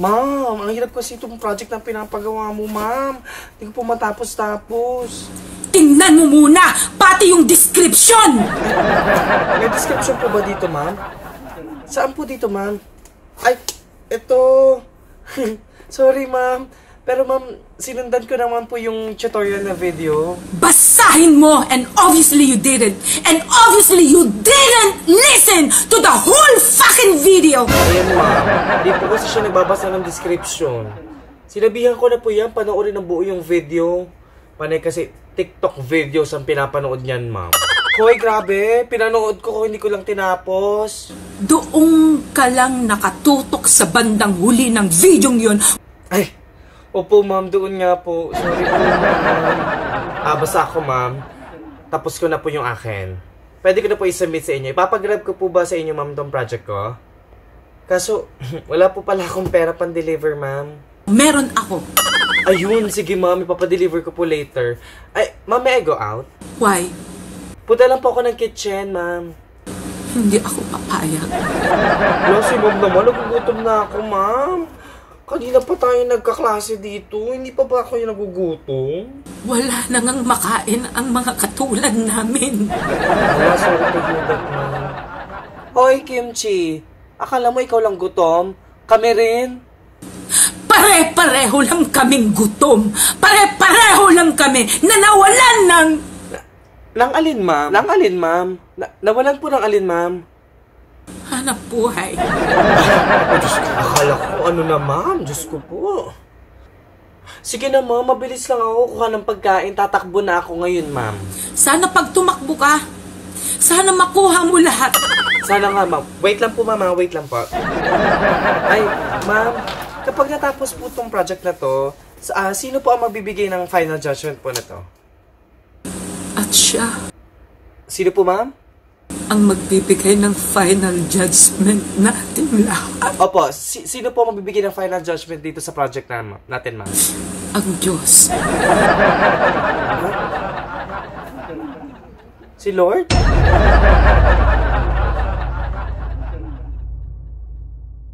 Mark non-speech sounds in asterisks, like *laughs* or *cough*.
Ma'am, ang hirap kasi itong project na pinapagawa mo, ma'am. Hindi ko po matapos-tapos. Tingnan mo muna, pati yung description! *laughs* May description po ba dito, ma'am? Saan po dito, ma'am? Ay, ito. *laughs* Sorry, ma'am. Pero ma'am, sinundan ko naman po yung tutorial na video. Basahin mo and obviously you didn't. And obviously you didn't listen to the whole fucking video! Ayan, ma'am. Hindi po kasi siya nagbabasa ng description. Sinabihan ko na po yan, panoorin ng buo yung video. Panay kasi TikTok videos ang pinapanood niyan, ma'am. Hoy, grabe. Pinanood ko ko, hindi ko lang tinapos. Doon ka lang nakatutok sa bandang huli ng video yun. Ay, opo ma'am, doon nga po. Sorry po ma'am. Ah, basta ako ma'am. Tapos ko na po yung akin. Pwede ko na po i-submit sa inyo. Ipapagrab ko po ba sa inyo ma'am tong project ko? Kaso, *laughs* wala po pala akong pera pang deliver ma'am. Meron ako. Ayun, sige ma'am, ipapadeliver ko po later. Ay, ma'am, may I go out? Why? Punta lang po ako ng kitchen, ma'am. Hindi ako papayag. Wala si ma'am naman, nagugutom na ako, ma'am. Kanina pa tayo nagkaklase dito, hindi pa ba ako yung nagugutom? Wala na ngang makain ang mga katulad namin. Wala, sorry to hear that, ma'am. Hoy, Kimchi. Akala mo ikaw lang gutom? Kami rin. Pare-pareho lang kaming gutom. Pare-pareho lang kami na nawalan ng... Nang alin, ma'am? Nang alin, ma'am? Na nawalan po ng alin, ma'am? Hanap buhay. Ay, *laughs* Diyos ko, akala ko ano na, ma'am. Diyos ko po. Sige na, ma'am. Mabilis lang ako kuha ng pagkain. Tatakbo na ako ngayon, ma'am. Sana pag tumakbo ka, sana makuha mo lahat. Sana nga, ma'am. Wait lang po, ma'am. ah. Wait lang po. Ay, ma'am. Kapag natapos po tong project na to, ah, sino po ang magbibigay ng final judgment po na to? At siya Sino po, ma'am? ang magbibigay ng final judgment natin lahat. Opo, si- sino po magbibigay ng final judgment dito sa project na, ma- natin, ma'am? Ang Diyos. Si Lord?